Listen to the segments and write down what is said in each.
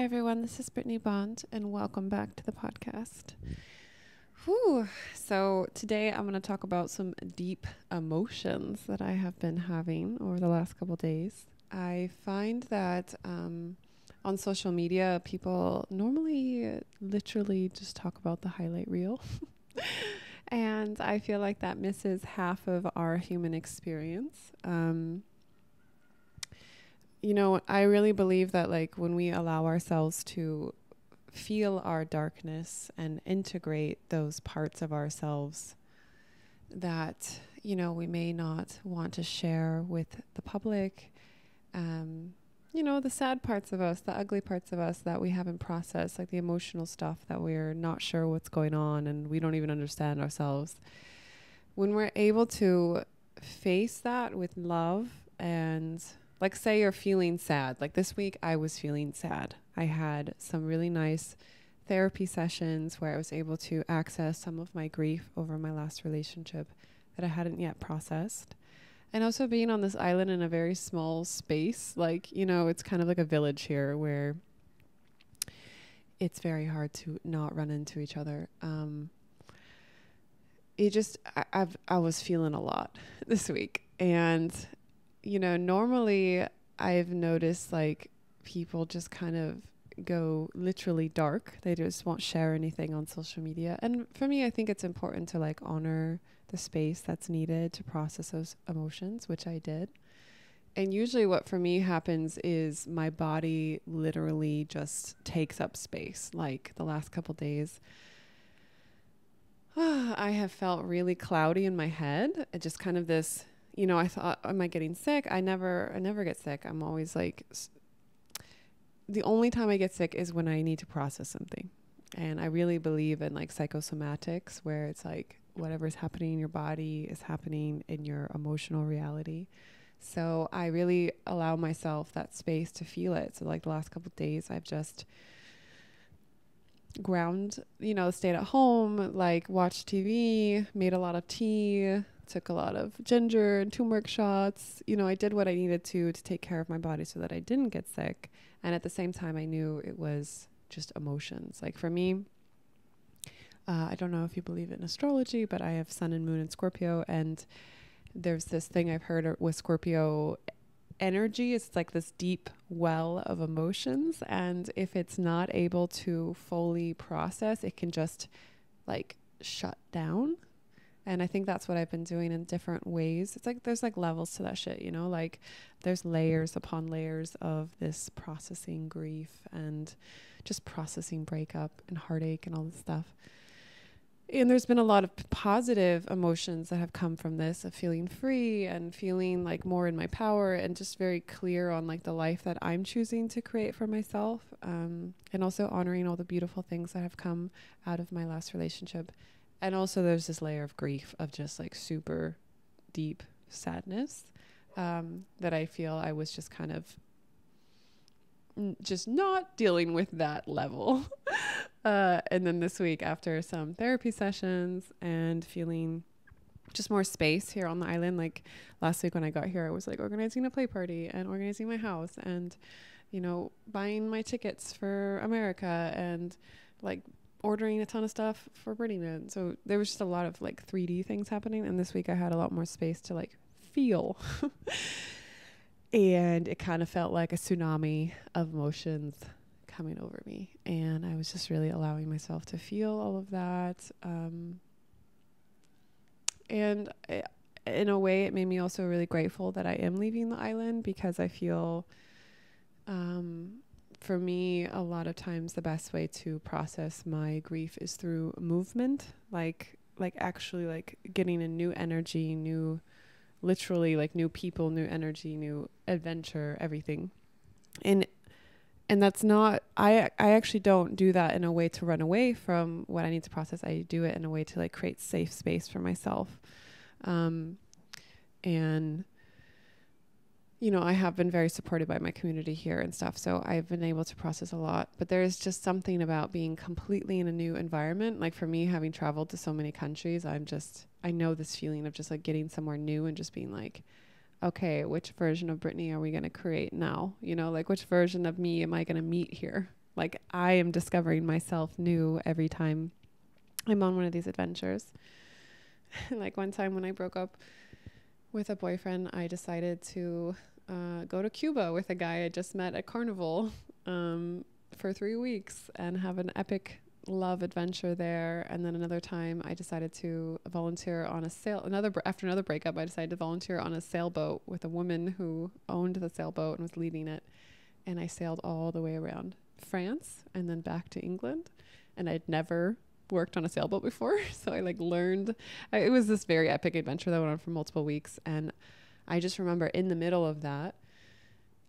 Hi, everyone. This is Brittnee Bond, and welcome back to the podcast. Whew. So, today I'm going to talk about some deep emotions that I have been having over the last couple days. I find that um, on social media, people normally literally just talk about the highlight reel. and I feel like that misses half of our human experience. Um, you know, I really believe that like when we allow ourselves to feel our darkness and integrate those parts of ourselves that, you know, we may not want to share with the public, um, you know, the sad parts of us, the ugly parts of us that we haven't processed, like the emotional stuff that we're not sure what's going on and we don't even understand ourselves. When we're able to face that with love and like say you're feeling sad. Like this week i was feeling sad. I had some really nice therapy sessions where i was able to access some of my grief over my last relationship that i hadn't yet processed. And also being on this island in a very small space like you know it's kind of like a village here where it's very hard to not run into each other. Um, it just I, I've I was feeling a lot this week. And you know, normally I've noticed like people just kind of go literally dark. They just won't share anything on social media. And for me, I think it's important to like honor the space that's needed to process those emotions, which I did. And usually, what for me happens is my body literally just takes up space. Like the last couple days, I have felt really cloudy in my head. It just kind of this you know, I thought, am I getting sick? I never, I never get sick. I'm always like, the only time I get sick is when I need to process something. And I really believe in like psychosomatics, where it's like whatever's happening in your body is happening in your emotional reality. So I really allow myself that space to feel it. So like the last couple days, I've just ground, you know, stayed at home, like watched TV, made a lot of tea, took a lot of ginger and turmeric shots. You know, I did what I needed to to take care of my body so that I didn't get sick. And at the same time, I knew it was just emotions. Like for me, uh, I don't know if you believe in astrology, but I have Sun and Moon in Scorpio, and there's this thing I've heard with Scorpio energy. It's like this deep well of emotions, and if it's not able to fully process, it can just like shut down and I think that's what I've been doing in different ways. It's like there's like levels to that shit, you know, like there's layers upon layers of this processing grief and just processing breakup and heartache and all this stuff. And there's been a lot of positive emotions that have come from this of feeling free and feeling like more in my power and just very clear on like the life that I'm choosing to create for myself. Um, and also honoring all the beautiful things that have come out of my last relationship and also there's this layer of grief of just like super deep sadness um, that I feel I was just kind of just not dealing with that level. uh, and then this week, after some therapy sessions and feeling just more space here on the island, like last week when I got here, I was like organizing a play party and organizing my house and, you know, buying my tickets for America and like ordering a ton of stuff for Burning Man. So there was just a lot of like 3D things happening. And this week I had a lot more space to like feel. and it kind of felt like a tsunami of emotions coming over me. And I was just really allowing myself to feel all of that. Um, and it, in a way, it made me also really grateful that I am leaving the island because I feel um, for me, a lot of times the best way to process my grief is through movement, like like actually like getting a new energy, new literally like new people, new energy, new adventure, everything. And and that's not I I actually don't do that in a way to run away from what I need to process. I do it in a way to like create safe space for myself. Um and you know, I have been very supported by my community here and stuff. So I've been able to process a lot. But there is just something about being completely in a new environment. Like for me, having traveled to so many countries, I'm just, I know this feeling of just like getting somewhere new and just being like, okay, which version of Brittnee are we going to create now? You know, like which version of me am I going to meet here? Like I am discovering myself new every time I'm on one of these adventures. like one time when I broke up with a boyfriend, I decided to uh, go to Cuba with a guy I just met at Carnival um, for three weeks and have an epic love adventure there. And then another time, I decided to volunteer on a sail. Another after another breakup, I decided to volunteer on a sailboat with a woman who owned the sailboat and was leading it. And I sailed all the way around France and then back to England. And I'd never worked on a sailboat before, so I like learned. I, it was this very epic adventure that went on for multiple weeks, and I just remember in the middle of that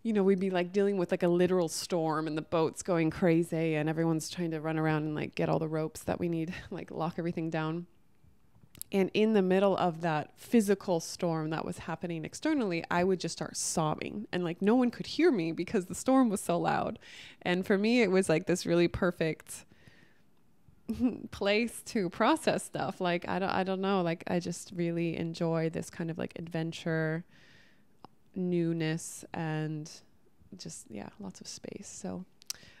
you know, we'd be like dealing with like a literal storm and the boat's going crazy and everyone's trying to run around and like get all the ropes that we need, like lock everything down. And in the middle of that physical storm that was happening externally, I would just start sobbing and like no one could hear me because the storm was so loud. And for me, it was like this really perfect place to process stuff. Like, I don't, I don't know. Like, I just really enjoy this kind of like adventure newness and just yeah, lots of space. So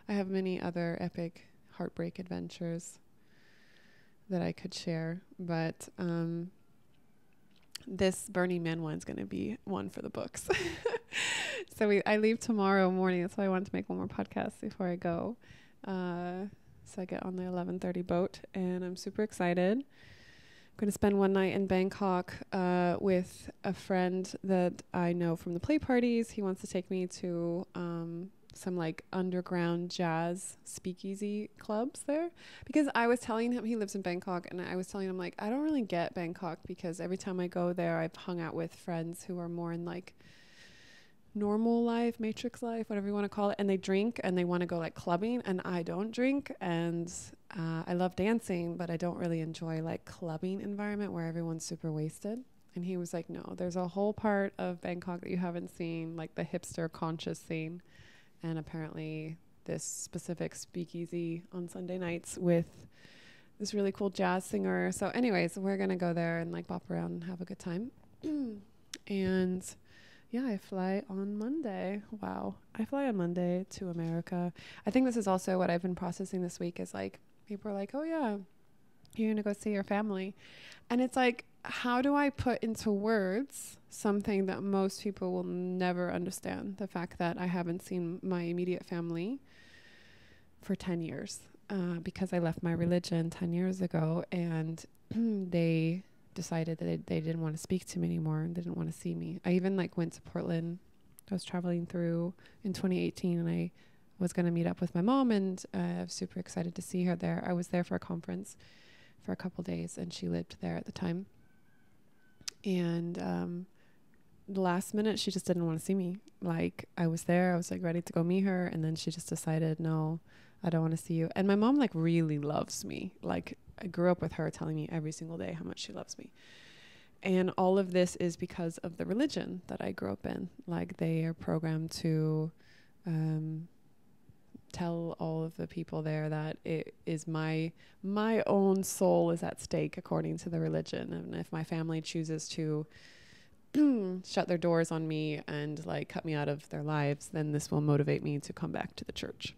I have many other epic heartbreak adventures that I could share, but um, this Burning Man one's going to be one for the books. so we I leave tomorrow morning. That's why I wanted to make one more podcast before I go. Uh, so I get on the 11:30 boat, and I'm super excited I'm going to spend one night in Bangkok uh, with a friend that I know from the play parties. He wants to take me to um, some like underground jazz speakeasy clubs there because I was telling him he lives in Bangkok and I was telling him like I don't really get Bangkok because every time I go there I've hung out with friends who are more in like normal life, matrix life, whatever you want to call it, and they drink and they want to go like clubbing, and I don't drink, and uh, I love dancing, but I don't really enjoy like clubbing environment where everyone's super wasted. And he was like, "No, there's a whole part of Bangkok that you haven't seen, like the hipster conscious scene, and apparently this specific speakeasy on Sunday nights with." This really cool jazz singer. So, anyways, we're gonna go there and like bop around and have a good time. and yeah, I fly on Monday. Wow. I fly on Monday to America. I think this is also what I've been processing this week is like people are like, "Oh yeah, you're going to go see your family." And it's like, how do I put into words something that most people will never understand? The fact that I haven't seen my immediate family for 10 years uh, because I left my religion 10 years ago and they decided that they, they didn't want to speak to me anymore and they didn't want to see me. I even like went to Portland. I was traveling through in 2018 and I was going to meet up with my mom and uh, I was super excited to see her there. I was there for a conference for a couple days and she lived there at the time. And um, the last minute she just didn't want to see me. Like I was there, I was like ready to go meet her and then she just decided, "No, I don't want to see you." And my mom like really loves me. Like I grew up with her telling me every single day how much she loves me. And all of this is because of the religion that I grew up in. Like they are programmed to um, tell all of the people there that it is my my own soul is at stake according to the religion. And if my family chooses to shut their doors on me and like cut me out of their lives, then this will motivate me to come back to the church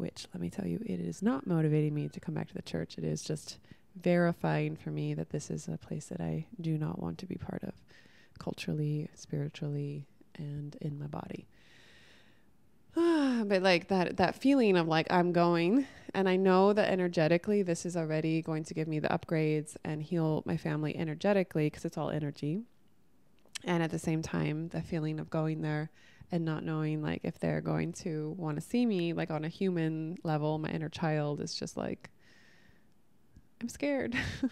which let me tell you, it is not motivating me to come back to the church. It is just verifying for me that this is a place that I do not want to be part of culturally, spiritually, and in my body. but like that that feeling of like I'm going and I know that energetically this is already going to give me the upgrades and heal my family energetically because it's all energy. And at the same time, the feeling of going there and not knowing like if they're going to want to see me like on a human level my inner child is just like i'm scared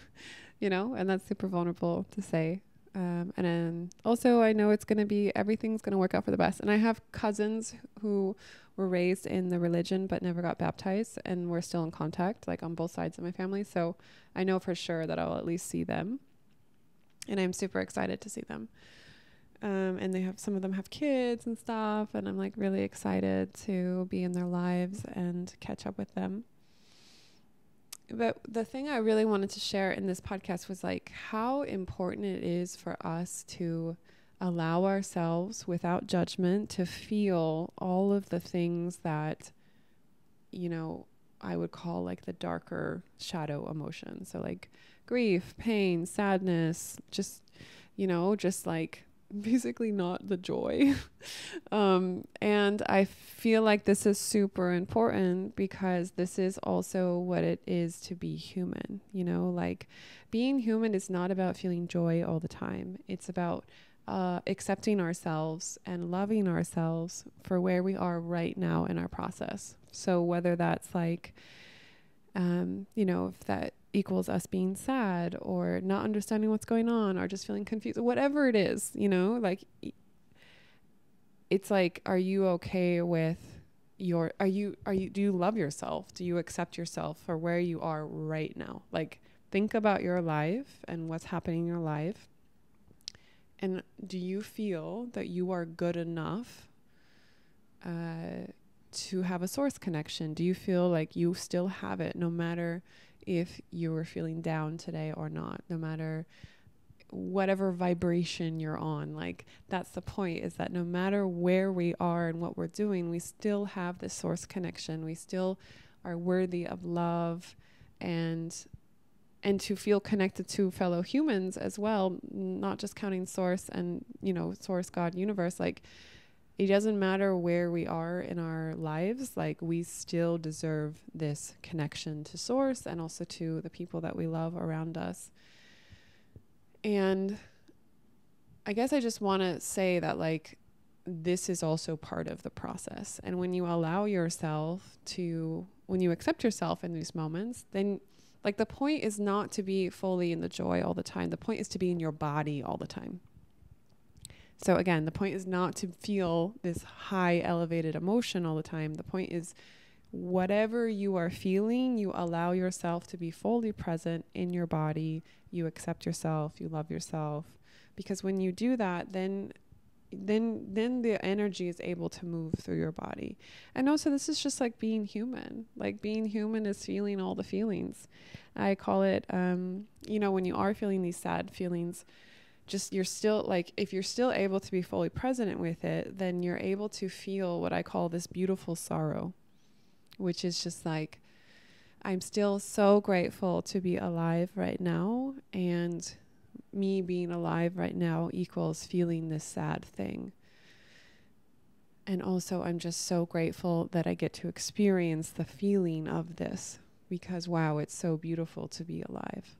you know? And that's super vulnerable to say. Um, and then also i know it's going to be everything's going to work out for the best. And i have cousins who were raised in the religion but never got baptized and we're still in contact like on both sides of my family. So i know for sure that i'll at least see them. And i'm super excited to see them um, and they have some of them have kids and stuff and i'm like really excited to be in their lives and catch up with them but the thing i really wanted to share in this podcast was like how important it is for us to allow ourselves without judgment to feel all of the things that you know, I would call like the darker shadow emotions. So like grief, pain, sadness, just you know, just like basically not the joy. um, and I feel like this is super important because this is also what it is to be human. You know, like being human is not about feeling joy all the time, it's about uh, accepting ourselves and loving ourselves for where we are right now in our process. So, whether that's like, um, you know, if that equals us being sad or not understanding what's going on or just feeling confused, whatever it is, you know, like it's like, are you okay with your, are you, are you, do you love yourself? Do you accept yourself for where you are right now? Like, think about your life and what's happening in your life. And do you feel that you are good enough uh, to have a source connection? Do you feel like you still have it no matter if you were feeling down today or not, no matter whatever vibration you're on. Like that's the point is that no matter where we are and what we're doing, we still have this source connection. We still are worthy of love and and to feel connected to fellow humans as well, not just counting source and, you know, source God universe like it doesn't matter where we are in our lives, like we still deserve this connection to source and also to the people that we love around us. And I guess I just want to say that, like, this is also part of the process. And when you allow yourself to, when you accept yourself in these moments, then like the point is not to be fully in the joy all the time. The point is to be in your body all the time. So again, the point is not to feel this high elevated emotion all the time. The point is whatever you are feeling, you allow yourself to be fully present in your body. You accept yourself, you love yourself. Because when you do that, then then then the energy is able to move through your body. And also this is just like being human. Like being human is feeling all the feelings. I call it um, you know, when you are feeling these sad feelings, just you're still like if you're still able to be fully present with it then you're able to feel what i call this beautiful sorrow which is just like i'm still so grateful to be alive right now and me being alive right now equals feeling this sad thing. And also i'm just so grateful that i get to experience the feeling of this because wow it's so beautiful to be alive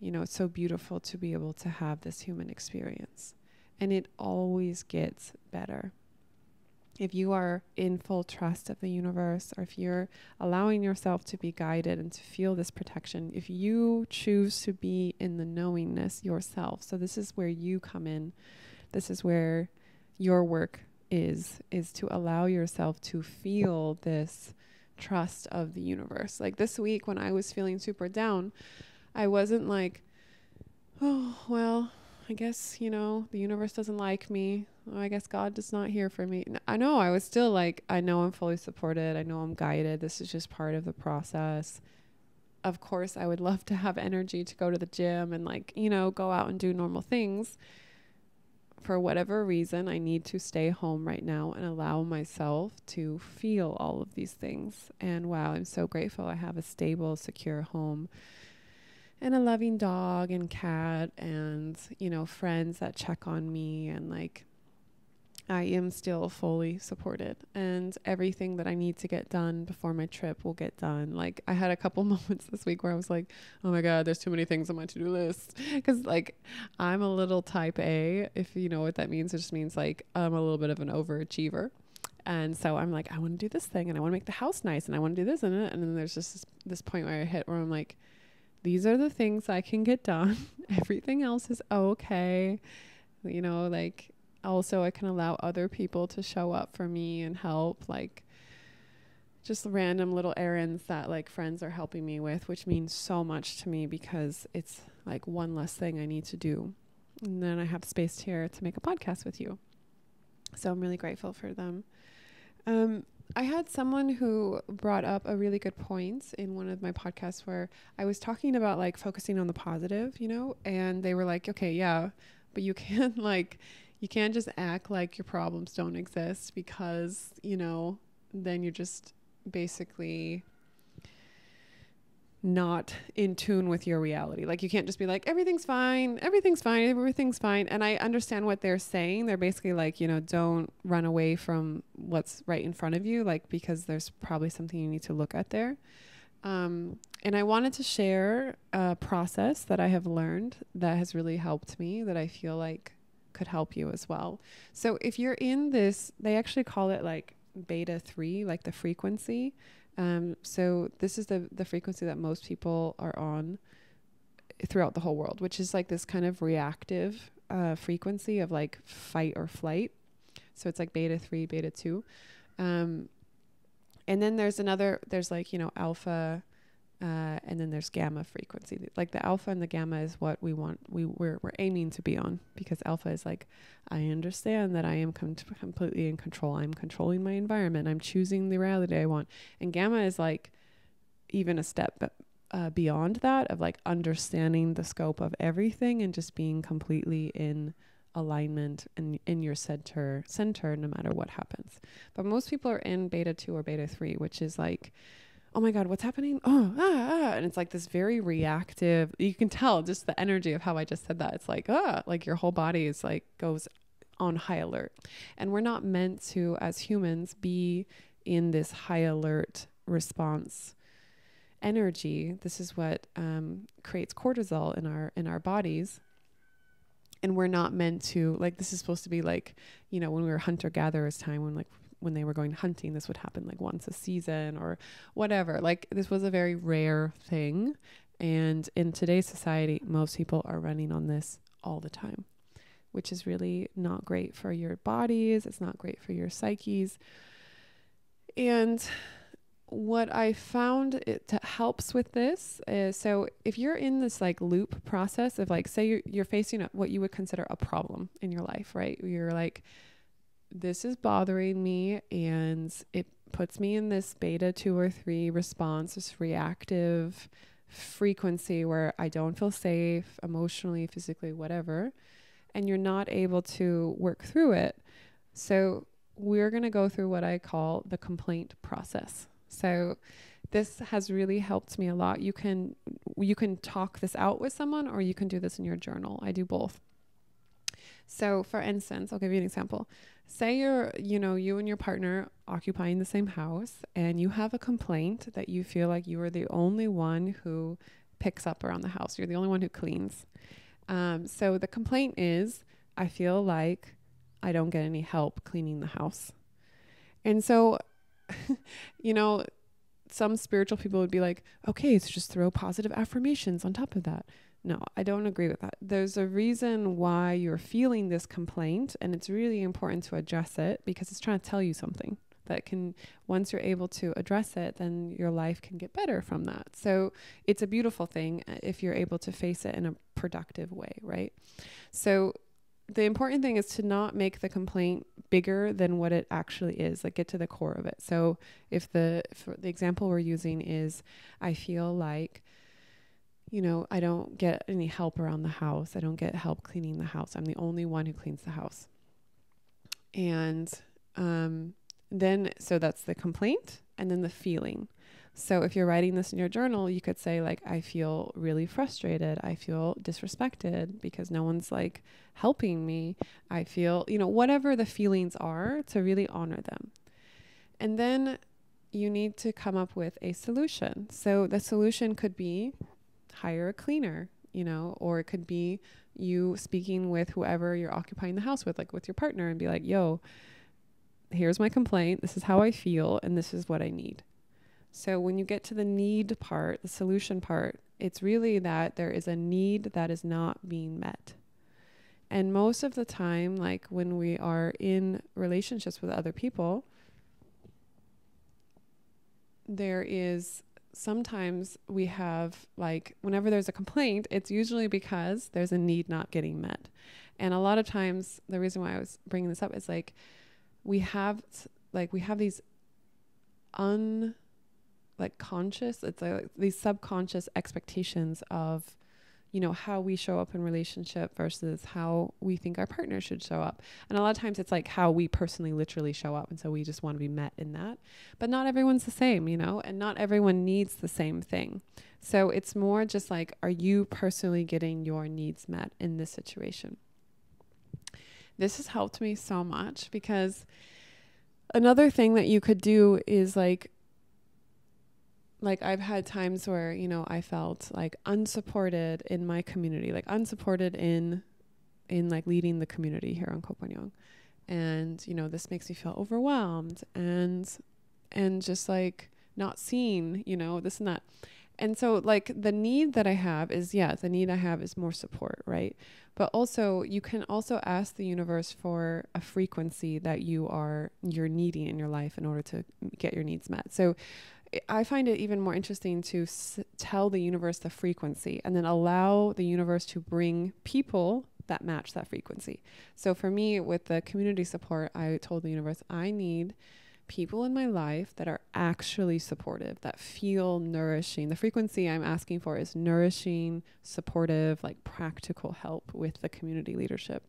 you know, it's so beautiful to be able to have this human experience. And it always gets better. If you are in full trust of the universe, or if you're allowing yourself to be guided and to feel this protection, if you choose to be in the knowingness yourself, so this is where you come in, this is where your work is, is to allow yourself to feel this trust of the universe. Like this week when I was feeling super down, I wasn't like, oh, well, I guess, you know, the universe doesn't like me. Oh, I guess God does not hear for me. I know I was still like, I know I'm fully supported. I know I'm guided. This is just part of the process. Of course, I would love to have energy to go to the gym and, like, you know, go out and do normal things. For whatever reason, I need to stay home right now and allow myself to feel all of these things. And wow, I'm so grateful I have a stable, secure home and a loving dog and cat and you know friends that check on me and like I am still fully supported and everything that I need to get done before my trip will get done. Like I had a couple moments this week where I was like, "Oh my god, there's too many things on my to-do list." Cuz like I'm a little type A, if you know what that means. It just means like I'm a little bit of an overachiever. And so I'm like, I want to do this thing and I want to make the house nice and I want to do this and, and then there's just this, this point where I hit where I'm like, these are the things I can get done. Everything else is okay. You know, like also I can allow other people to show up for me and help like just random little errands that like friends are helping me with, which means so much to me because it's like one less thing I need to do. And then I have space here to make a podcast with you. So I'm really grateful for them. Um, I had someone who brought up a really good point in one of my podcasts where I was talking about like focusing on the positive, you know, and they were like, okay, yeah, but you can't like, you can't just act like your problems don't exist because, you know, then you're just basically not in tune with your reality. Like you can't just be like everything's fine, everything's fine, everything's fine. And I understand what they're saying. They're basically like, you know, don't run away from what's right in front of you like because there's probably something you need to look at there. Um, and I wanted to share a process that I have learned that has really helped me that I feel like could help you as well. So if you're in this, they actually call it like beta 3, like the frequency. Um, so this is the the frequency that most people are on throughout the whole world, which is like this kind of reactive uh, frequency of like fight or flight. So it's like beta three, beta two, um, and then there's another. There's like you know alpha, uh, and then there's gamma frequency. Like the alpha and the gamma is what we want. We we're we're aiming to be on because alpha is like I understand that I am com- completely in control. I'm controlling my environment. I'm choosing the reality I want. And gamma is like even a step uh, beyond that of like understanding the scope of everything and just being completely in alignment and in your center center no matter what happens. But most people are in beta 2 or beta 3, which is like oh my god what's happening? Oh ah, ah. And it's like this very reactive you can tell just the energy of how i just said that. It's like ah like your whole body is like goes on high alert. And we're not meant to as humans be in this high alert response energy. This is what um, creates cortisol in our in our bodies. And we're not meant to like this is supposed to be like you know when we were hunter gatherers time when like when they were going hunting, this would happen like once a season or whatever. Like this was a very rare thing. And in today's society, most people are running on this all the time, which is really not great for your bodies. It's not great for your psyches. And what I found it helps with this is so if you're in this like loop process of like say you're, you're facing what you would consider a problem in your life, right? You're like this is bothering me and it puts me in this beta two or three response, this reactive frequency where I don't feel safe emotionally, physically, whatever, and you're not able to work through it. So, we're going to go through what I call the complaint process. So, this has really helped me a lot. You can you can talk this out with someone or you can do this in your journal. I do both. So, for instance, I'll give you an example say you're, you know, you and your partner occupying the same house and you have a complaint that you feel like you are the only one who picks up around the house. You're the only one who cleans. Um, so the complaint is, I feel like I don't get any help cleaning the house. And so, you know, some spiritual people would be like, okay, so just throw positive affirmations on top of that. No, I don't agree with that. There's a reason why you're feeling this complaint, and it's really important to address it because it's trying to tell you something that can, once you're able to address it, then your life can get better from that. So it's a beautiful thing uh, if you're able to face it in a productive way, right? So the important thing is to not make the complaint bigger than what it actually is like get to the core of it so if the if the example we're using is i feel like you know, I don't get any help around the house. I don't get help cleaning the house. I'm the only one who cleans the house. And um, then, so that's the complaint and then the feeling. So if you're writing this in your journal, you could say, like, I feel really frustrated. I feel disrespected because no one's like helping me. I feel, you know, whatever the feelings are to really honor them. And then you need to come up with a solution. So the solution could be hire a cleaner, you know, or it could be you speaking with whoever you're occupying the house with, like with your partner, and be like, yo, here's my complaint. This is how I feel, and this is what I need. So when you get to the need part, the solution part, it's really that there is a need that is not being met. And most of the time, like when we are in relationships with other people, there is sometimes we have like whenever there's a complaint, it's usually because there's a need not getting met. And a lot of times the reason why I was bringing this up is like we have like we have these un like conscious it's like these subconscious expectations of you know, how we show up in relationship versus how we think our partner should show up. And a lot of times it's like how we personally literally show up. And so we just want to be met in that. But not everyone's the same, you know, and not everyone needs the same thing. So it's more just like, are you personally getting your needs met in this situation? This has helped me so much because another thing that you could do is like like I've had times where, you know, I felt like unsupported in my community, like unsupported in in like leading the community here on Koh And, you know, this makes me feel overwhelmed and and just like not seen, you know, this and that. And so like the need that I have is yeah, the need I have is more support, right? But also you can also ask the universe for a frequency that you are you're needing in your life in order to get your needs met. So I find it even more interesting to s- tell the universe the frequency and then allow the universe to bring people that match that frequency. So for me, with the community support, I told the universe, I need people in my life that are actually supportive, that feel nourishing. The frequency I'm asking for is nourishing, supportive, like practical help with the community leadership.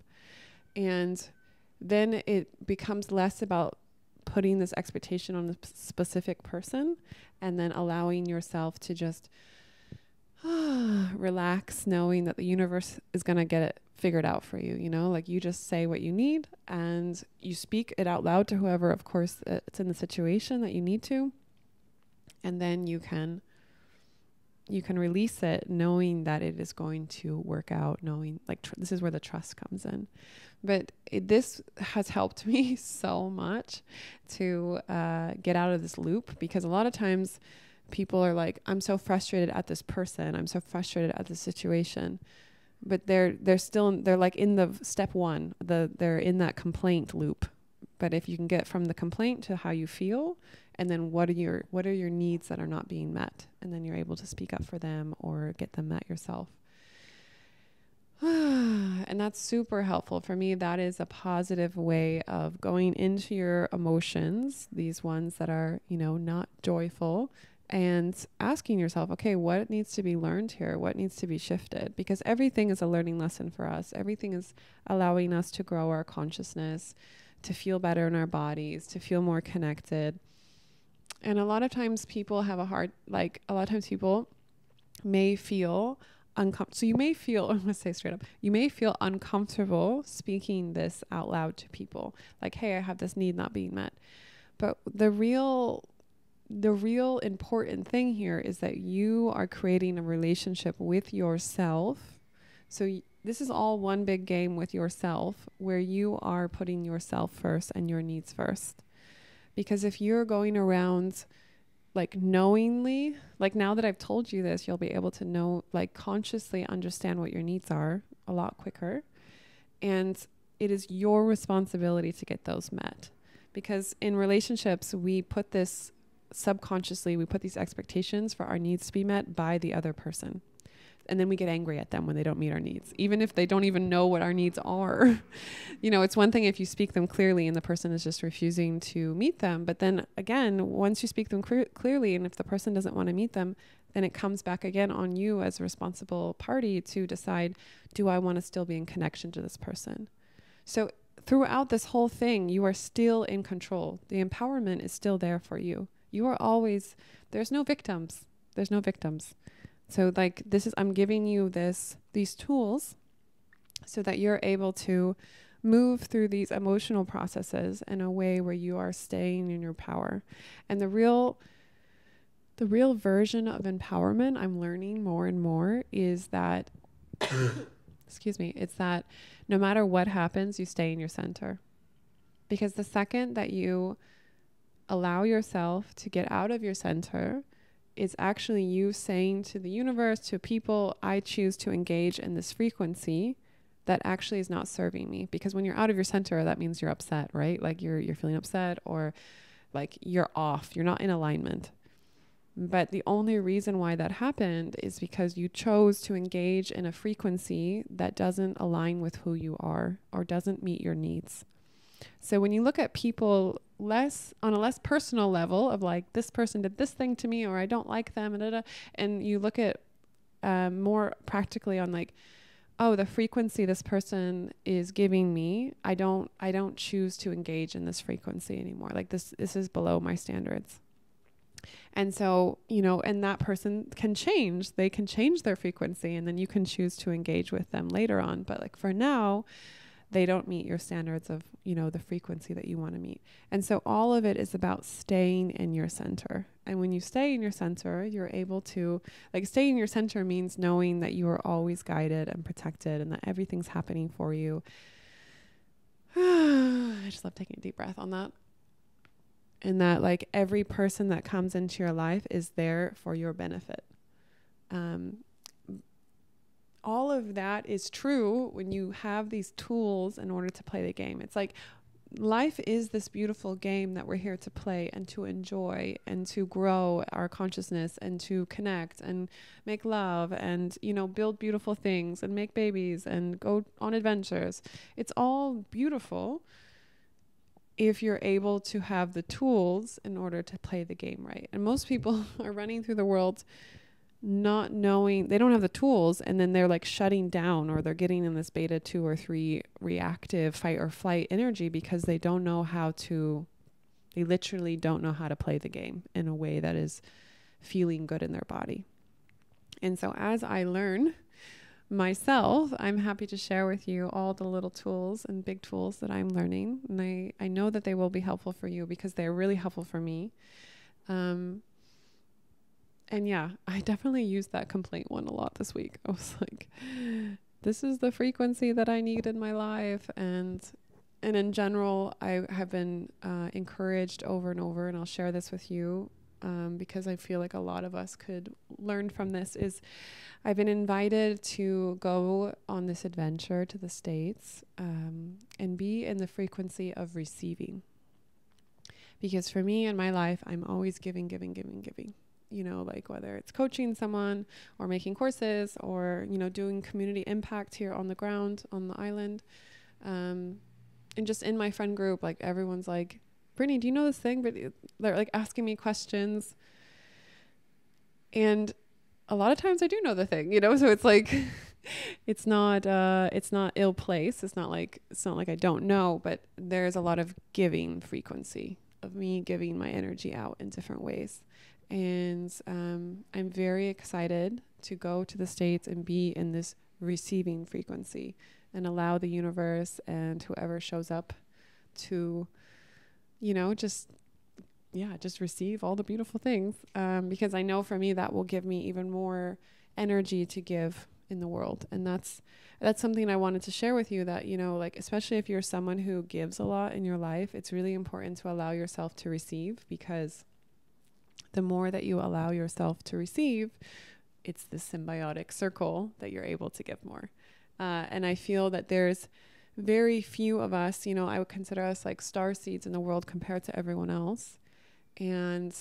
And then it becomes less about putting this expectation on a specific person and then allowing yourself to just relax knowing that the universe is going to get it figured out for you you know? Like you just say what you need and you speak it out loud to whoever of course uh, it's in the situation that you need to. And then you can you can release it knowing that it is going to work out knowing like tr- this is where the trust comes in but it, this has helped me so much to uh, get out of this loop because a lot of times people are like, I'm so frustrated at this person. I'm so frustrated at this situation. But they're they're still they're like in the step one. The they're in that complaint loop. But if you can get from the complaint to how you feel, and then what are your what are your needs that are not being met, and then you're able to speak up for them or get them met yourself. and that's super helpful for me. That is a positive way of going into your emotions, these ones that are, you know, not joyful, and asking yourself, okay, what needs to be learned here? What needs to be shifted? Because everything is a learning lesson for us. Everything is allowing us to grow our consciousness, to feel better in our bodies, to feel more connected. And a lot of times people have a hard, like, a lot of times people may feel uncomfortable. So you may feel, I'm going to say straight up, you may feel uncomfortable speaking this out loud to people. Like, hey, I have this need not being met. But the real the real important thing here is that you are creating a relationship with yourself. So y- this is all one big game with yourself where you are putting yourself first and your needs first. Because if you're going around like knowingly like now that I've told you this, you'll be able to know like consciously understand what your needs are a lot quicker. And it is your responsibility to get those met. Because in relationships, we put this subconsciously, we put these expectations for our needs to be met by the other person and then we get angry at them when they don't meet our needs, even if they don't even know what our needs are. you know, it's one thing if you speak them clearly and the person is just refusing to meet them. But then again, once you speak them clear- clearly, and if the person doesn't want to meet them, then it comes back again on you as a responsible party to decide do I want to still be in connection to this person? So throughout this whole thing, you are still in control. The empowerment is still there for you. You are always, there's no victims. There's no victims. So like this is I'm giving you this these tools so that you're able to move through these emotional processes in a way where you are staying in your power. And the real the real version of empowerment I'm learning more and more is that excuse me, it's that no matter what happens, you stay in your center. Because the second that you allow yourself to get out of your center is actually you saying to the universe, to people, I choose to engage in this frequency that actually is not serving me. Because when you're out of your center, that means you're upset, right? Like you're you're feeling upset or like you're off. You're not in alignment. But the only reason why that happened is because you chose to engage in a frequency that doesn't align with who you are or doesn't meet your needs. So when you look at people less on a less personal level of like this person did this thing to me or I don't like them and, and you look at um, more practically on like oh the frequency this person is giving me i don't i don't choose to engage in this frequency anymore. Like this this is below my standards. And so you know and that person can change. They can change their frequency and then you can choose to engage with them later on. But like for now they don't meet your standards of you know the frequency that you want to meet. And so all of it is about staying in your center. And when you stay in your center you're able to like stay in your center means knowing that you are always guided and protected and that everything's happening for you. I just love taking a deep breath on that. And that like every person that comes into your life is there for your benefit. Um, all of that is true when you have these tools in order to play the game. It's like life is this beautiful game that we're here to play and to enjoy and to grow our consciousness and to connect and make love and you know build beautiful things and make babies and go on adventures. It's all beautiful if you're able to have the tools in order to play the game right. And most people are running through the world not knowing they don't have the tools and then they're like shutting down or they're getting in this beta 2 or 3 reactive fight or flight energy because they don't know how to they literally don't know how to play the game in a way that is feeling good in their body. And so as I learn myself, I'm happy to share with you all the little tools and big tools that I'm learning. And I, I know that they will be helpful for you because they're really helpful for me. Um, and yeah, I definitely used that complaint one a lot this week. I was like, this is the frequency that I need in my life. And and in general, I have been uh, encouraged over and over, and I'll share this with you um, because I feel like a lot of us could learn from this. Is I've been invited to go on this adventure to the States um, and be in the frequency of receiving. Because for me in my life, I'm always giving, giving, giving, giving you know, like whether it's coaching someone or making courses or, you know, doing community impact here on the ground on the island. Um, and just in my friend group, like everyone's like, Brittnee, do you know this thing? But they're like asking me questions. And a lot of times I do know the thing, you know, so it's like, it's not uh it's not ill place it's not like it's not like i don't know but there's a lot of giving frequency of me giving my energy out in different ways and um, I'm very excited to go to the States and be in this receiving frequency and allow the universe and whoever shows up to, you know, just, yeah, just receive all the beautiful things. Um, because I know for me that will give me even more energy to give in the world. And that's, that's something I wanted to share with you that, you know, like, especially if you're someone who gives a lot in your life, it's really important to allow yourself to receive because the more that you allow yourself to receive, it's the symbiotic circle that you're able to give more. Uh, and I feel that there's very few of us, you know, I would consider us like star seeds in the world compared to everyone else. And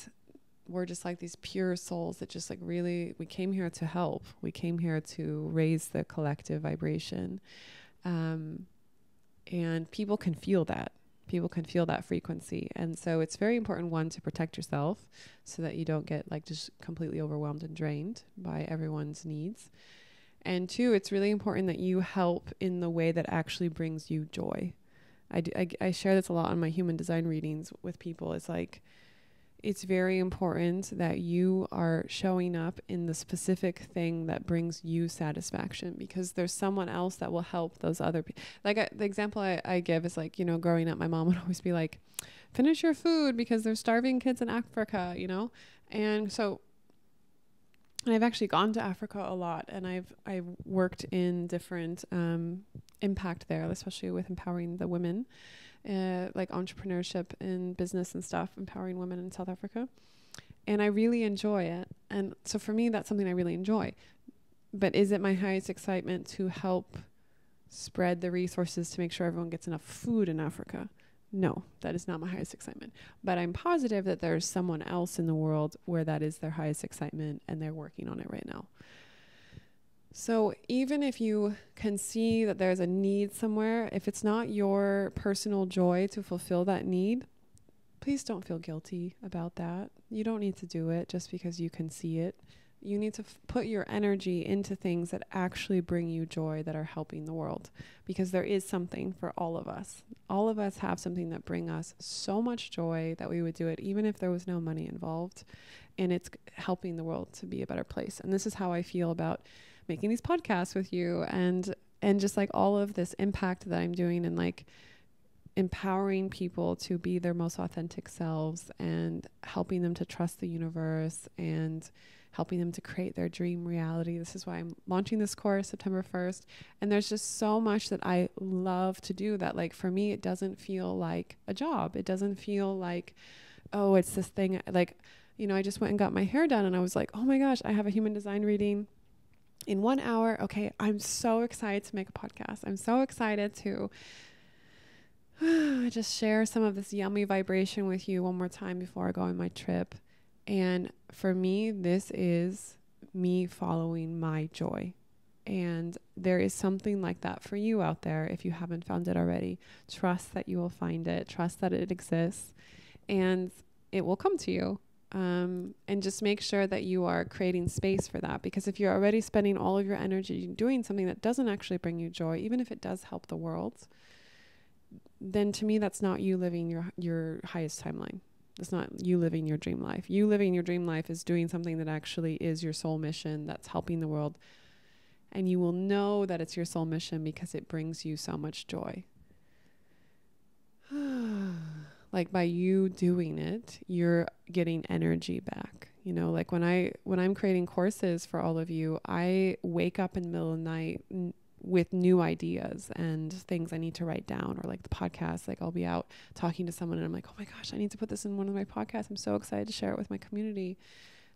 we're just like these pure souls that just like really, we came here to help. We came here to raise the collective vibration. Um, and people can feel that people can feel that frequency. And so it's very important one to protect yourself so that you don't get like just completely overwhelmed and drained by everyone's needs. And two, it's really important that you help in the way that actually brings you joy. I, do, I, I share this a lot on my human design readings with people. It's like, it's very important that you are showing up in the specific thing that brings you satisfaction because there's someone else that will help those other people. Like I, the example I, I give is like, you know, growing up, my mom would always be like, finish your food because there's starving kids in Africa, you know? And so, and I've actually gone to Africa a lot and I've, I've worked in different um, impact there, especially with empowering the women uh, like entrepreneurship and business and stuff, empowering women in South Africa. And I really enjoy it. And so for me, that's something I really enjoy. But is it my highest excitement to help spread the resources to make sure everyone gets enough food in Africa? No, that is not my highest excitement. But I'm positive that there's someone else in the world where that is their highest excitement and they're working on it right now. So, even if you can see that there's a need somewhere, if it's not your personal joy to fulfill that need, please don't feel guilty about that. You don't need to do it just because you can see it. You need to f- put your energy into things that actually bring you joy that are helping the world because there is something for all of us. All of us have something that bring us so much joy that we would do it even if there was no money involved and it's helping the world to be a better place. And this is how I feel about making these podcasts with you and and just like all of this impact that I'm doing and like empowering people to be their most authentic selves and helping them to trust the universe and helping them to create their dream reality. This is why I'm launching this course September 1st. And there's just so much that I love to do that, like, for me, it doesn't feel like a job. It doesn't feel like, oh, it's this thing. Like, you know, I just went and got my hair done and I was like, oh my gosh, I have a human design reading in one hour. Okay, I'm so excited to make a podcast. I'm so excited to just share some of this yummy vibration with you one more time before I go on my trip. And for me, this is me following my joy. And there is something like that for you out there if you haven't found it already. Trust that you will find it, trust that it exists, and it will come to you. Um, and just make sure that you are creating space for that because if you're already spending all of your energy doing something that doesn't actually bring you joy, even if it does help the world, then to me that's not you living your your highest timeline. It's not you living your dream life. You living your dream life is doing something that actually is your soul mission that's helping the world. And you will know that it's your soul mission because it brings you so much joy. Like by you doing it, you're getting energy back. You know, like when I when I'm creating courses for all of you, I wake up in the middle of the night n- with new ideas and things I need to write down or like the podcast like I'll be out talking to someone and I'm like, "Oh my gosh, I need to put this in one of my podcasts. I'm so excited to share it with my community."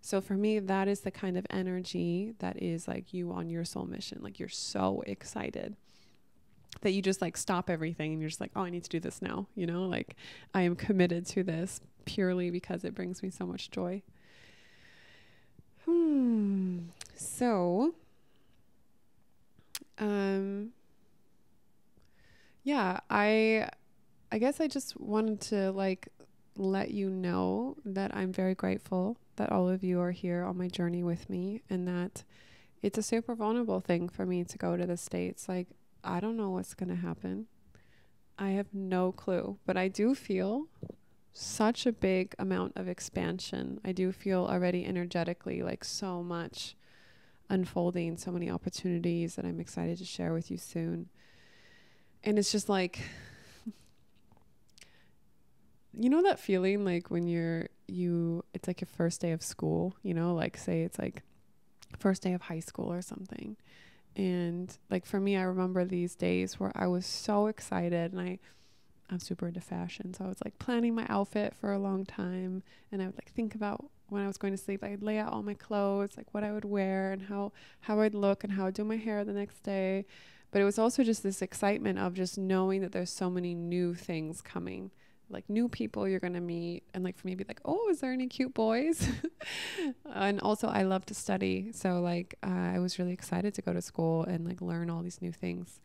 So for me, that is the kind of energy that is like you on your soul mission. Like you're so excited that you just like stop everything and you're just like, "Oh, I need to do this now." You know, like I am committed to this purely because it brings me so much joy. Hmm. So, um yeah i i guess i just wanted to like let you know that i'm very grateful that all of you are here on my journey with me and that it's a super vulnerable thing for me to go to the states like i don't know what's going to happen i have no clue but i do feel such a big amount of expansion i do feel already energetically like so much unfolding so many opportunities that I'm excited to share with you soon. And it's just like you know that feeling like when you're you it's like your first day of school, you know, like say it's like first day of high school or something. And like for me I remember these days where I was so excited and I I'm super into fashion, so I was like planning my outfit for a long time. And I would like think about when I was going to sleep, I'd lay out all my clothes, like what I would wear and how how I'd look and how I'd do my hair the next day. But it was also just this excitement of just knowing that there's so many new things coming, like new people you're gonna meet, and like for me, be like, oh, is there any cute boys? and also, I love to study, so like uh, I was really excited to go to school and like learn all these new things.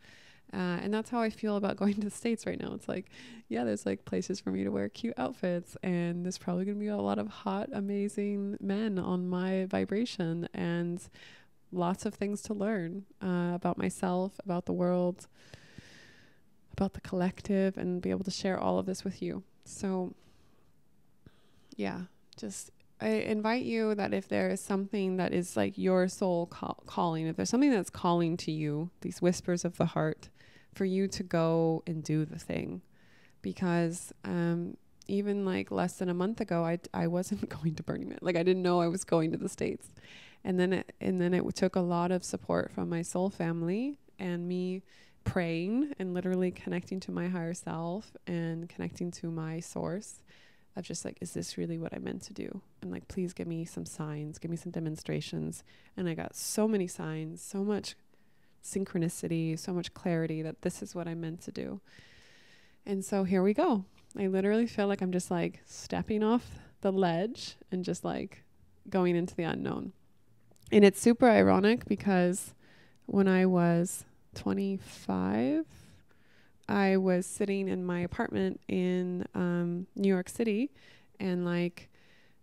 Uh, and that's how I feel about going to the States right now. It's like, yeah, there's like places for me to wear cute outfits, and there's probably going to be a lot of hot, amazing men on my vibration, and lots of things to learn uh, about myself, about the world, about the collective, and be able to share all of this with you. So, yeah, just I invite you that if there is something that is like your soul call- calling, if there's something that's calling to you, these whispers of the heart, for you to go and do the thing. Because um, even like less than a month ago I, I wasn't going to Burning Man like I didn't know I was going to the states. And then it, and then it took a lot of support from my soul family and me praying and literally connecting to my higher self and connecting to my source of just like is this really what I meant to do and like please give me some signs give me some demonstrations and I got so many signs so much synchronicity, so much clarity that this is what I meant to do. And so here we go. I literally feel like I'm just like stepping off the ledge and just like going into the unknown. And it's super ironic because when I was 25, I was sitting in my apartment in um, New York City and like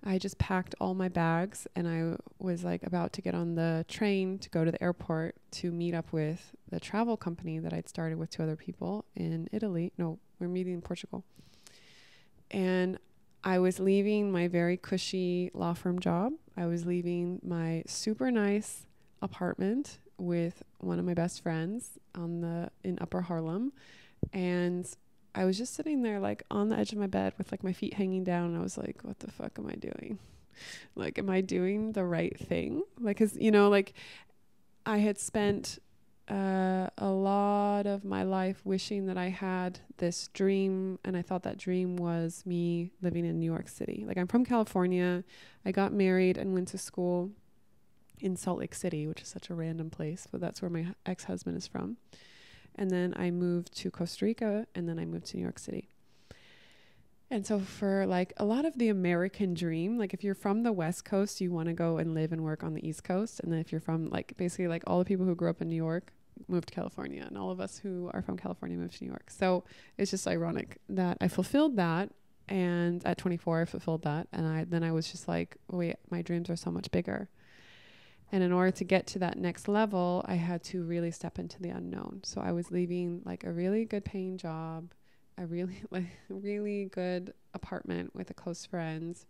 I just packed all my bags and I was like about to get on the train to go to the airport to meet up with the travel company that I'd started with two other people in Italy. No, we're meeting in Portugal. And I was leaving my very cushy law firm job. I was leaving my super nice apartment with one of my best friends on the in Upper Harlem and I was just sitting there like on the edge of my bed with like my feet hanging down and I was like what the fuck am I doing? Like am I doing the right thing? Like cuz you know like I had spent uh, a lot of my life wishing that I had this dream, and I thought that dream was me living in New York City. Like, I'm from California. I got married and went to school in Salt Lake City, which is such a random place, but that's where my ex husband is from. And then I moved to Costa Rica, and then I moved to New York City. And so, for like a lot of the American dream, like if you're from the West Coast, you want to go and live and work on the East Coast. And then if you're from like basically like all the people who grew up in New York moved to California, and all of us who are from California moved to New York. So it's just ironic that I fulfilled that. And at 24, I fulfilled that. And I then I was just like, wait, my dreams are so much bigger. And in order to get to that next level, I had to really step into the unknown. So I was leaving like a really good paying job a really like really good apartment with a close friends,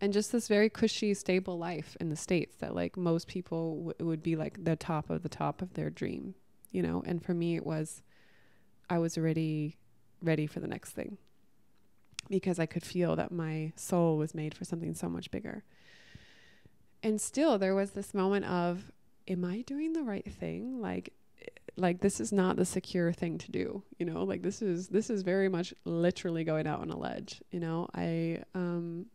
and just this very cushy stable life in the states that like most people w- would be like the top of the top of their dream you know and for me it was i was already ready for the next thing because i could feel that my soul was made for something so much bigger and still there was this moment of am i doing the right thing? Like like this is not the secure thing to do you know? Like this is this is very much literally going out on a ledge you know? I um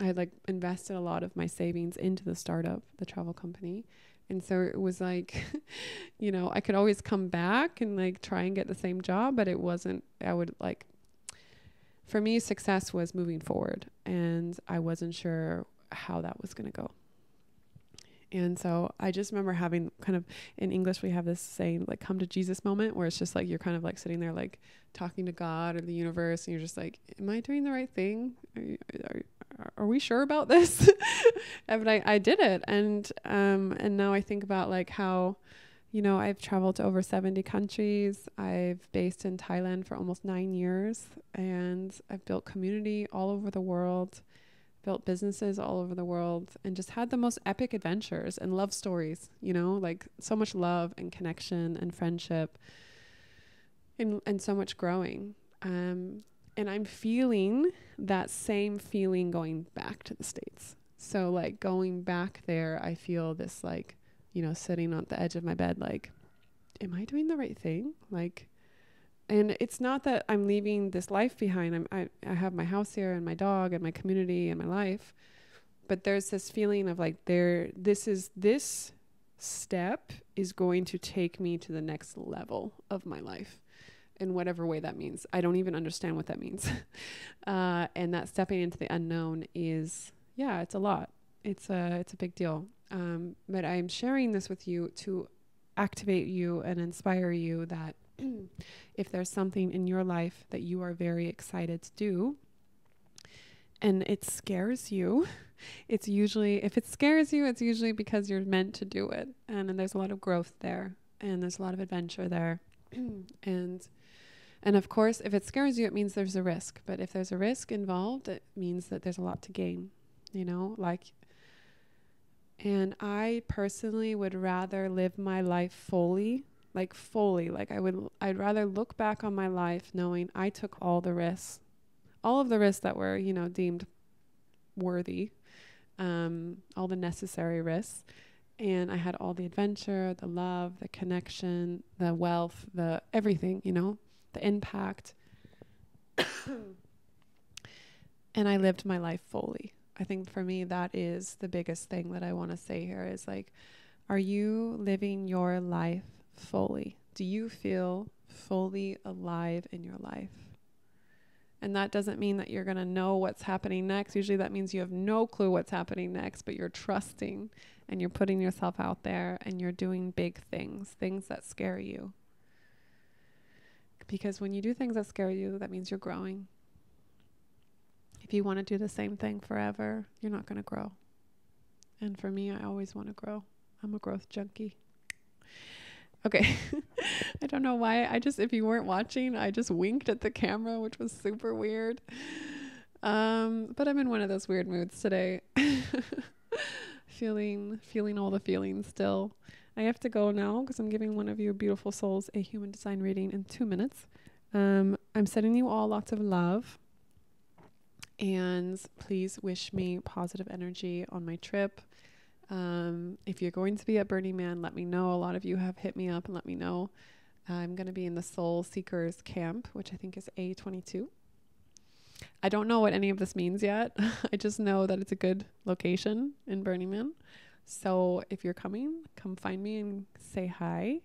i had like invested a lot of my savings into the startup the travel company. And so it was like you know i could always come back and like try and get the same job but it wasn't i would like for me success was moving forward. And i wasn't sure how that was going to go and so I just remember having kind of in English, we have this saying, like, come to Jesus moment, where it's just like you're kind of like sitting there, like talking to God or the universe, and you're just like, Am I doing the right thing? Are, you, are, are we sure about this? but I, I did it. And, um, and now I think about like how, you know, I've traveled to over 70 countries. I've based in Thailand for almost nine years, and I've built community all over the world built businesses all over the world and just had the most epic adventures and love stories, you know, like so much love and connection and friendship and and so much growing. Um and I'm feeling that same feeling going back to the states. So like going back there, I feel this like, you know, sitting on the edge of my bed like am I doing the right thing? Like and it's not that I'm leaving this life behind. I'm, I, I have my house here and my dog and my community and my life, but there's this feeling of like there. This is this step is going to take me to the next level of my life, in whatever way that means. I don't even understand what that means, uh, and that stepping into the unknown is yeah, it's a lot. It's a it's a big deal. Um, but I'm sharing this with you to activate you and inspire you that if there's something in your life that you are very excited to do and it scares you, it's usually, if it scares you, it's usually because you're meant to do it. And, there's a lot of growth there and there's a lot of adventure there. and, and of course, if it scares you, it means there's a risk. But if there's a risk involved, it means that there's a lot to gain, you know, like and I personally would rather live my life fully like fully. Like i would i'd rather look back on my life knowing i took all the risks all of the risks that were you know deemed worthy um, all the necessary risks. And i had all the adventure the love the connection the wealth the everything you know the impact. And i lived my life fully. I think for me that is the biggest thing that i want to say here is like are you living your life fully? Do you feel fully alive in your life? And that doesn't mean that you're going to know what's happening next. Usually that means you have no clue what's happening next, but you're trusting and you're putting yourself out there and you're doing big things, things that scare you. Because when you do things that scare you, that means you're growing. if you want to do the same thing forever, you're not going to grow. And for me, I always want to grow. I'm a growth junkie. Okay. I don't know why. I just, if you weren't watching, I just winked at the camera, which was super weird. Um, but I'm in one of those weird moods today. feeling, feeling all the feelings still. I have to go now because I'm giving one of you beautiful souls a human design reading in two minutes. Um, I'm sending you all lots of love. And please wish me positive energy on my trip. Um, if you're going to be at Burning Man, let me know. A lot of you have hit me up and let me know. I'm going to be in the Soul Seekers camp, which I think is A22. I don't know what any of this means yet. I just know that it's a good location in Burning Man. So if you're coming, come find me and say hi.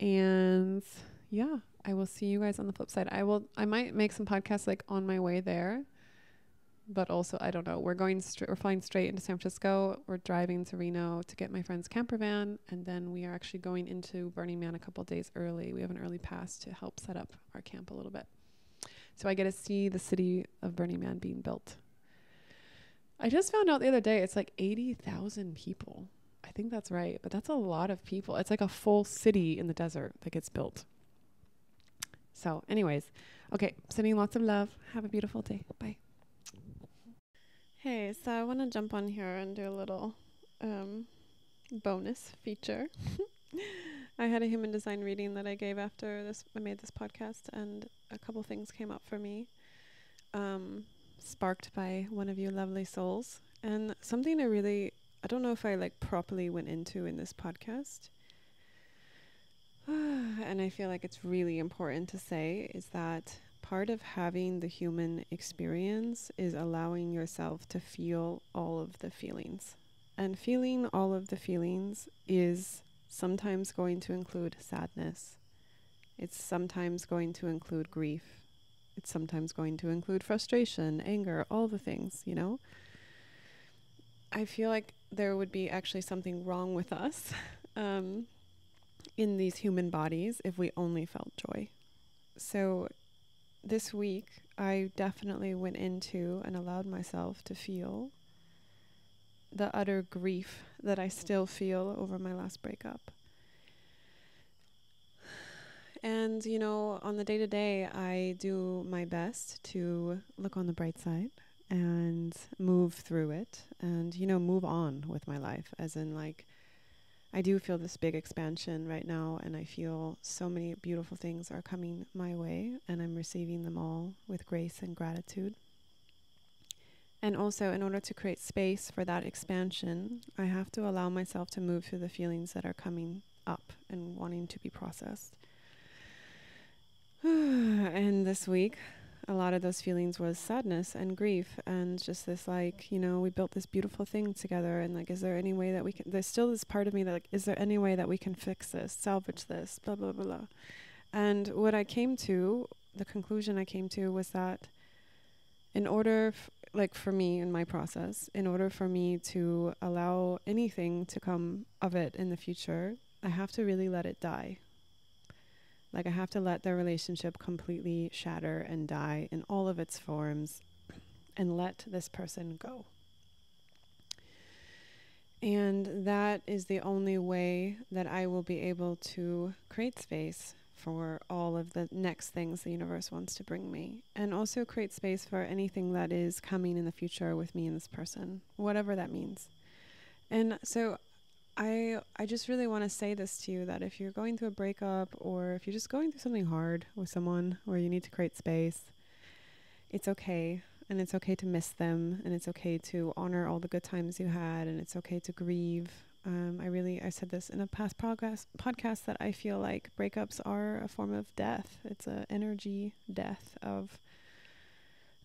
And yeah, I will see you guys on the flip side. I will I might make some podcasts like on my way there. But also I don't know. We're going straight we're flying straight into San Francisco. We're driving to Reno to get my friend's camper van and then we are actually going into Burning Man a couple days early. We have an early pass to help set up our camp a little bit. So I get to see the city of Burning Man being built. I just found out the other day it's like 80,000 people. I think that's right, but that's a lot of people. It's like a full city in the desert that gets built. So, anyways, okay, sending lots of love. Have a beautiful day. Bye. Hey, so I want to jump on here and do a little um, bonus feature. I had a human design reading that I gave after this. I made this podcast, and a couple things came up for me. Um, sparked by one of you lovely souls. And something I really, I don't know if I like properly went into in this podcast. and I feel like it's really important to say is that part of having the human experience is allowing yourself to feel all of the feelings. And feeling all of the feelings is sometimes going to include sadness. It's sometimes going to include grief it's sometimes going to include frustration, anger, all the things, you know? I feel like there would be actually something wrong with us um, in these human bodies if we only felt joy. So this week, I definitely went into and allowed myself to feel the utter grief that I still feel over my last breakup. And, you know, on the day to day, I do my best to look on the bright side and move through it and, you know, move on with my life. As in, like, I do feel this big expansion right now, and I feel so many beautiful things are coming my way, and I'm receiving them all with grace and gratitude. And also, in order to create space for that expansion, I have to allow myself to move through the feelings that are coming up and wanting to be processed. and this week, a lot of those feelings was sadness and grief and just this like you know we built this beautiful thing together and like is there any way that we can there's still this part of me that like is there any way that we can fix this salvage this blah blah blah, blah. and what i came to the conclusion i came to was that in order f- like for me in my process in order for me to allow anything to come of it in the future i have to really let it die like I have to let the relationship completely shatter and die in all of its forms and let this person go. And that is the only way that I will be able to create space for all of the next things the universe wants to bring me. And also create space for anything that is coming in the future with me and this person, whatever that means. And so I I just really want to say this to you that if you're going through a breakup or if you're just going through something hard with someone where you need to create space, it's okay. And it's okay to miss them and it's okay to honor all the good times you had and it's okay to grieve. Um, I really I said this in a past progress podcast that I feel like breakups are a form of death. It's an energy death of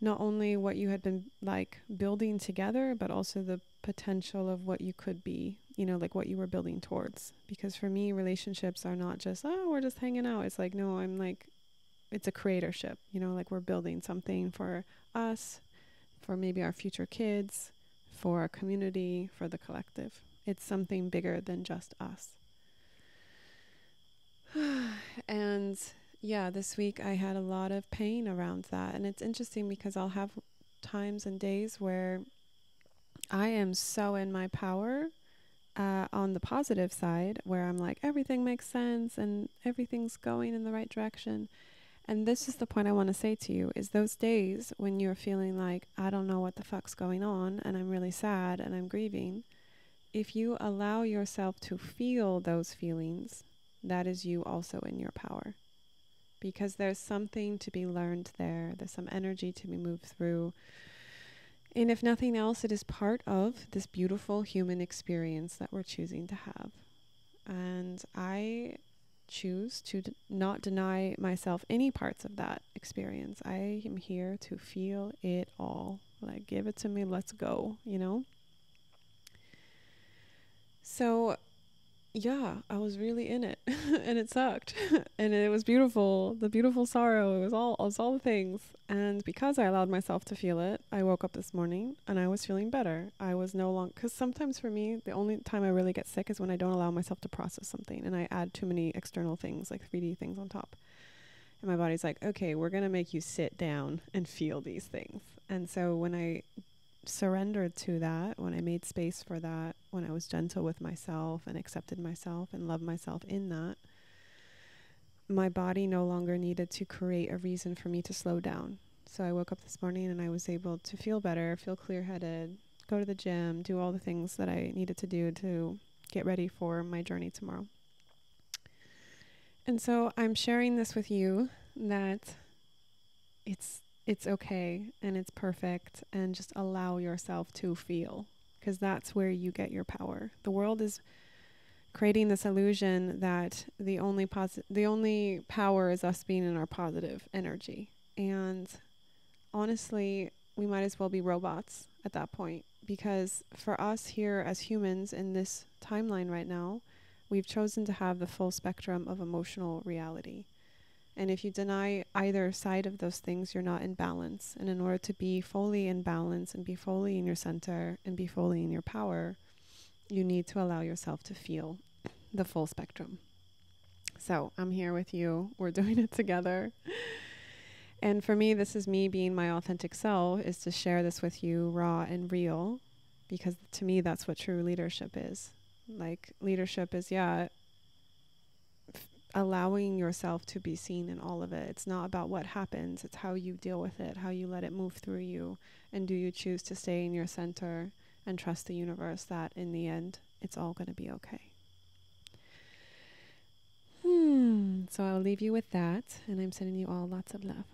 not only what you had been like building together, but also the potential of what you could be, you know, like what you were building towards. Because for me, relationships are not just, oh, we're just hanging out. It's like, no, I'm like, it's a creatorship, you know, like we're building something for us, for maybe our future kids, for our community, for the collective. It's something bigger than just us. and yeah, this week I had a lot of pain around that. And it's interesting because I'll have times and days where I am so in my power uh, on the positive side, where I'm like, everything makes sense and everything's going in the right direction. And this is the point I want to say to you is those days when you're feeling like, I don't know what the fuck's going on and I'm really sad and I'm grieving, if you allow yourself to feel those feelings, that is you also in your power. Because there's something to be learned there, there's some energy to be moved through. And if nothing else, it is part of this beautiful human experience that we're choosing to have. And I choose to d- not deny myself any parts of that experience. I am here to feel it all. Like, give it to me, let's go, you know? So, yeah, I was really in it and it sucked. and it was beautiful. The beautiful sorrow. It was all it was all the things. And because I allowed myself to feel it, I woke up this morning and I was feeling better. I was no longer cuz sometimes for me, the only time I really get sick is when I don't allow myself to process something and I add too many external things like 3D things on top. And my body's like, "Okay, we're going to make you sit down and feel these things." And so when I surrendered to that, when I made space for that, when I was gentle with myself and accepted myself and loved myself in that, my body no longer needed to create a reason for me to slow down. So I woke up this morning and I was able to feel better, feel clear headed, go to the gym, do all the things that I needed to do to get ready for my journey tomorrow. And so I'm sharing this with you that it's it's okay and it's perfect and just allow yourself to feel because that's where you get your power. The world is creating this illusion that the only posi- the only power is us being in our positive energy. And honestly, we might as well be robots at that point because for us here as humans in this timeline right now, we've chosen to have the full spectrum of emotional reality. And if you deny either side of those things, you're not in balance. And in order to be fully in balance and be fully in your center and be fully in your power, you need to allow yourself to feel the full spectrum. So I'm here with you. We're doing it together. And for me, this is me being my authentic self, is to share this with you raw and real, because to me, that's what true leadership is. Like, leadership is, yeah, allowing yourself to be seen in all of it. It's not about what happens, it's how you deal with it, how you let it move through you. And do you choose to stay in your center and trust the universe that in the end, it's all going to be okay? Hmm. So I'll leave you with that. And I'm sending you all lots of love.